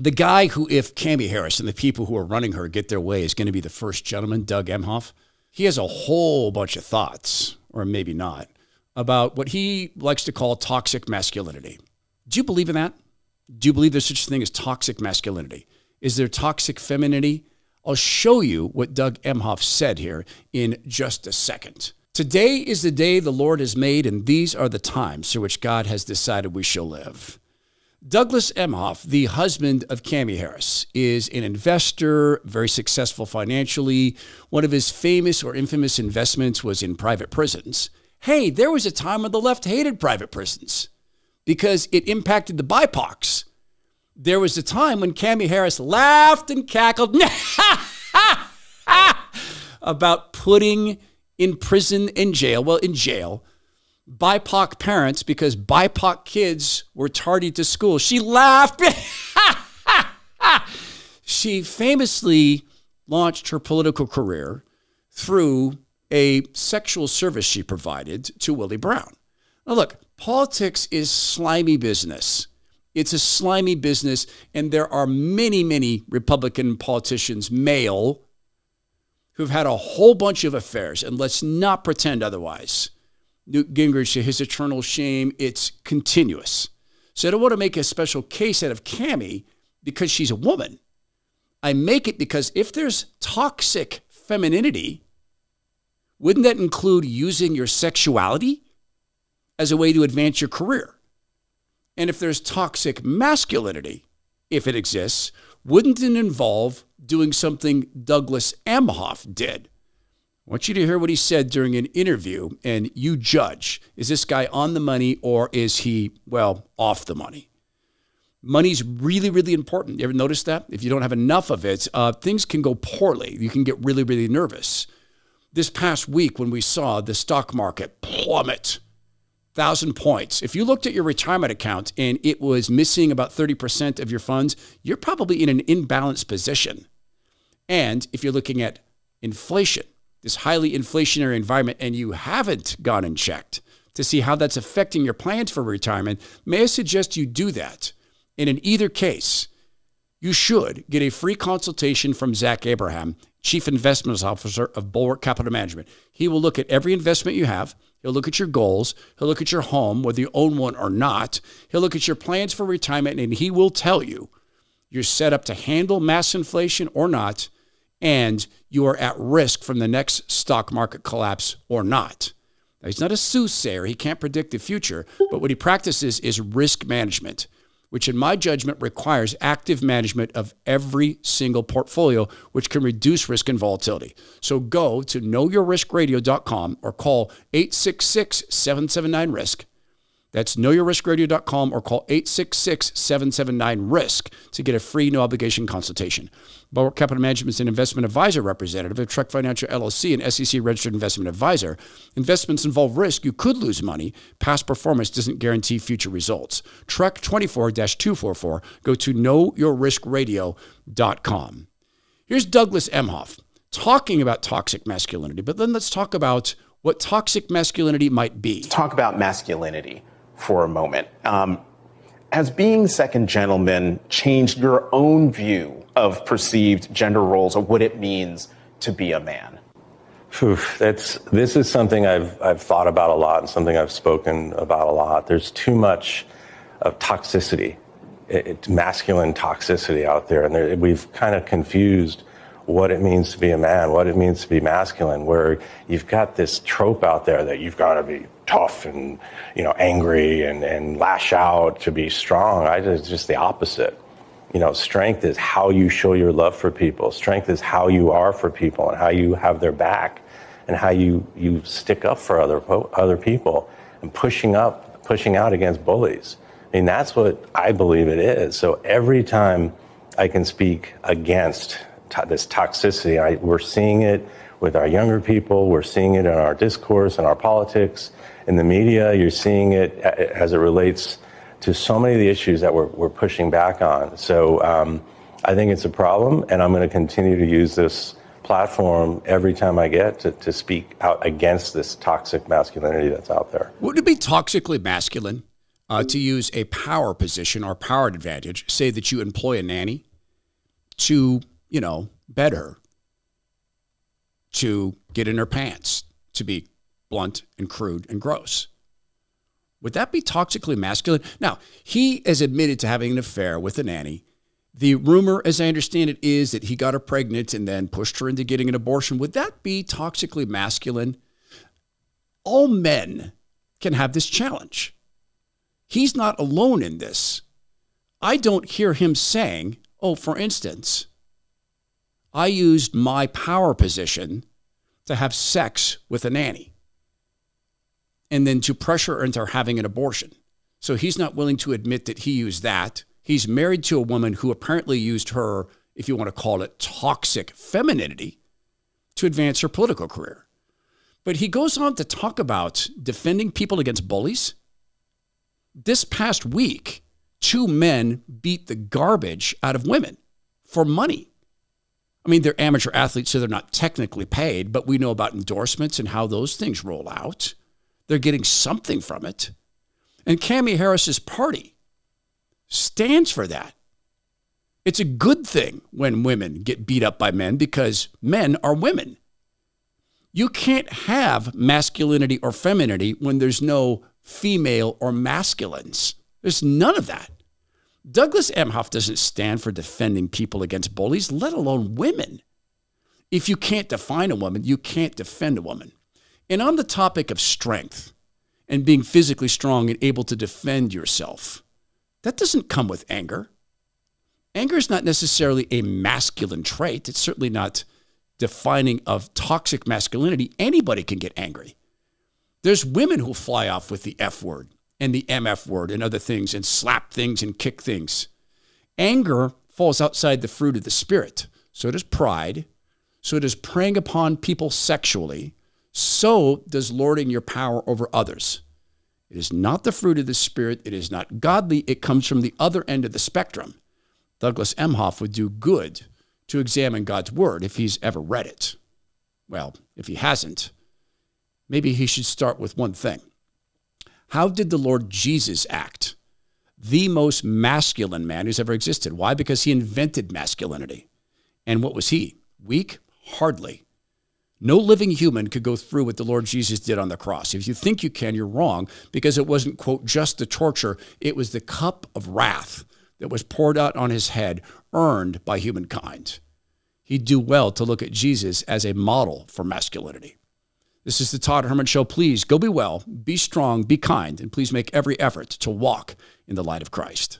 The guy who, if Cami Harris and the people who are running her get their way, is going to be the first gentleman, Doug Emhoff, he has a whole bunch of thoughts, or maybe not, about what he likes to call toxic masculinity. Do you believe in that? Do you believe there's such a thing as toxic masculinity? Is there toxic femininity? I'll show you what Doug Emhoff said here in just a second. Today is the day the Lord has made, and these are the times through which God has decided we shall live. Douglas Emhoff, the husband of Cami Harris, is an investor, very successful financially. One of his famous or infamous investments was in private prisons. Hey, there was a time when the left hated private prisons because it impacted the BIPOCs. There was a time when Cami Harris laughed and cackled about putting in prison in jail, well, in jail, BIPOC parents because BIPOC kids were tardy to school. She laughed. she famously launched her political career through a sexual service she provided to Willie Brown. Now, look, politics is slimy business. It's a slimy business, and there are many, many Republican politicians, male, who've had a whole bunch of affairs, and let's not pretend otherwise. Newt Gingrich to his eternal shame, it's continuous. So I don't want to make a special case out of Cami because she's a woman. I make it because if there's toxic femininity, wouldn't that include using your sexuality as a way to advance your career? And if there's toxic masculinity, if it exists, wouldn't it involve doing something Douglas Emhoff did? I want you to hear what he said during an interview, and you judge. Is this guy on the money or is he, well, off the money? Money's really, really important. You ever notice that? If you don't have enough of it, uh, things can go poorly. You can get really, really nervous. This past week, when we saw the stock market plummet, thousand points. If you looked at your retirement account and it was missing about 30% of your funds, you're probably in an imbalanced position. And if you're looking at inflation, this highly inflationary environment and you haven't gone and checked to see how that's affecting your plans for retirement, may I suggest you do that? And in either case, you should get a free consultation from Zach Abraham, Chief Investment Officer of Bulwark Capital Management. He will look at every investment you have. He'll look at your goals. He'll look at your home, whether you own one or not. He'll look at your plans for retirement, and he will tell you you're set up to handle mass inflation or not and you are at risk from the next stock market collapse or not. Now, he's not a soothsayer, he can't predict the future, but what he practices is risk management, which, in my judgment, requires active management of every single portfolio, which can reduce risk and volatility. So go to knowyourriskradio.com or call 866 779 RISK. That's knowyourriskradio.com or call 866 779 RISK to get a free, no obligation consultation. Bulwark Capital Management is an investment advisor representative of Trek Financial LLC, and SEC registered investment advisor. Investments involve risk. You could lose money. Past performance doesn't guarantee future results. Trek 24 244. Go to knowyourriskradio.com. Here's Douglas Emhoff talking about toxic masculinity, but then let's talk about what toxic masculinity might be. Let's talk about masculinity for a moment. Um, has being second gentleman changed your own view of perceived gender roles or what it means to be a man? That's this is something I've I've thought about a lot and something I've spoken about a lot. There's too much of toxicity, it, it, masculine toxicity out there, and there, we've kind of confused what it means to be a man, what it means to be masculine, where you've got this trope out there that you've got to be tough and you know angry and, and lash out to be strong. I just just the opposite. You know, strength is how you show your love for people. Strength is how you are for people and how you have their back and how you, you stick up for other other people and pushing up, pushing out against bullies. I mean, that's what I believe it is. So every time I can speak against to- this toxicity. I, we're seeing it with our younger people. We're seeing it in our discourse and our politics, in the media. You're seeing it as it relates to so many of the issues that we're, we're pushing back on. So um, I think it's a problem, and I'm going to continue to use this platform every time I get to, to speak out against this toxic masculinity that's out there. Would it be toxically masculine uh, to use a power position or power advantage, say that you employ a nanny to, you know, bed her, to get in her pants, to be blunt and crude and gross. Would that be toxically masculine? Now, he has admitted to having an affair with a nanny. The rumor, as I understand it, is that he got her pregnant and then pushed her into getting an abortion. Would that be toxically masculine? All men can have this challenge. He's not alone in this. I don't hear him saying, oh, for instance, I used my power position to have sex with a nanny and then to pressure her into having an abortion. So he's not willing to admit that he used that. He's married to a woman who apparently used her, if you want to call it toxic femininity, to advance her political career. But he goes on to talk about defending people against bullies. This past week, two men beat the garbage out of women for money. I mean, they're amateur athletes, so they're not technically paid, but we know about endorsements and how those things roll out. They're getting something from it. And Cami Harris's party stands for that. It's a good thing when women get beat up by men because men are women. You can't have masculinity or femininity when there's no female or masculines. There's none of that. Douglas Emhoff doesn't stand for defending people against bullies, let alone women. If you can't define a woman, you can't defend a woman. And on the topic of strength and being physically strong and able to defend yourself, that doesn't come with anger. Anger is not necessarily a masculine trait. It's certainly not defining of toxic masculinity. Anybody can get angry. There's women who fly off with the F word and the MF word and other things and slap things and kick things. Anger falls outside the fruit of the spirit. So does pride. So does preying upon people sexually so does lording your power over others. It is not the fruit of the Spirit. It is not godly. It comes from the other end of the spectrum. Douglas Emhoff would do good to examine God's Word if he's ever read it. Well, if he hasn't, maybe he should start with one thing. How did the Lord Jesus act? The most masculine man who's ever existed. Why? Because he invented masculinity. And what was he? Weak? Hardly. No living human could go through what the Lord Jesus did on the cross. If you think you can, you're wrong because it wasn't, quote, just the torture, it was the cup of wrath that was poured out on his head, earned by humankind. He'd do well to look at Jesus as a model for masculinity. This is the Todd Herman Show. Please go be well, be strong, be kind, and please make every effort to walk in the light of Christ.